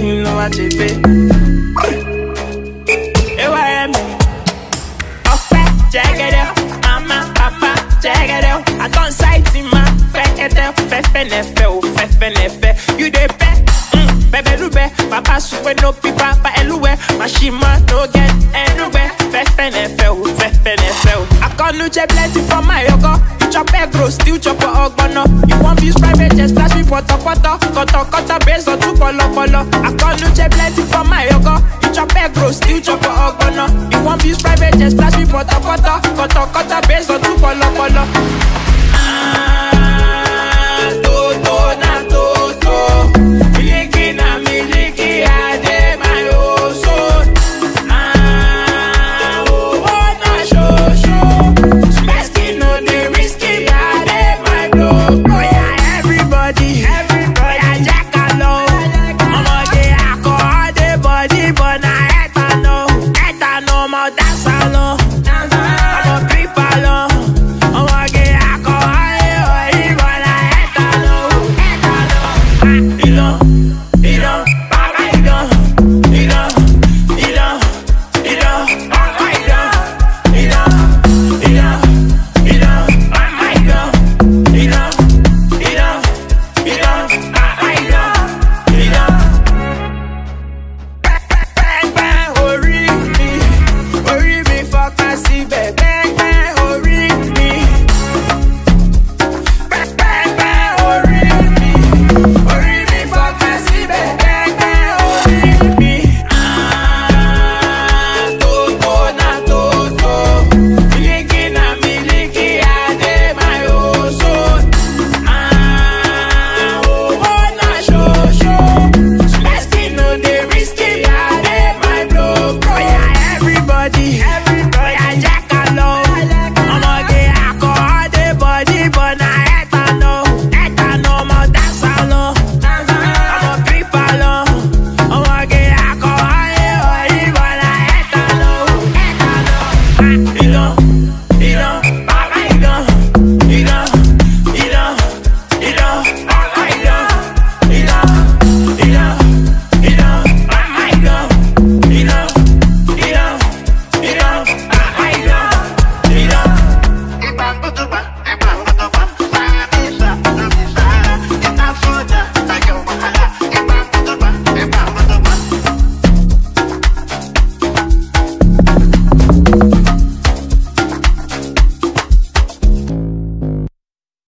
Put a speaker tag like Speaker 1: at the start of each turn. Speaker 1: you know I it. Eu am Opa, check it out. I'm a papa, check it oh, You the best. Mm, baby, rube. Papa, super no pipa, pa eluwe. no get anywhere. Oh, oh. I from my Chop egg still chop a hog, You want views private, just kpọtọkpọtọ kọtọkọtọ based on two kpọlọkpọlọ akọnuche plenty for my ọkọ chop egg roll still chop for ogbono you wan use private jet splash me pọtọkpọtọ kọtọkọtọ based on two kpọlọkpọlọ.
Speaker 2: Toto na toto, miliki na miliki ade my oso. Risky, no, the risky, I my that's why.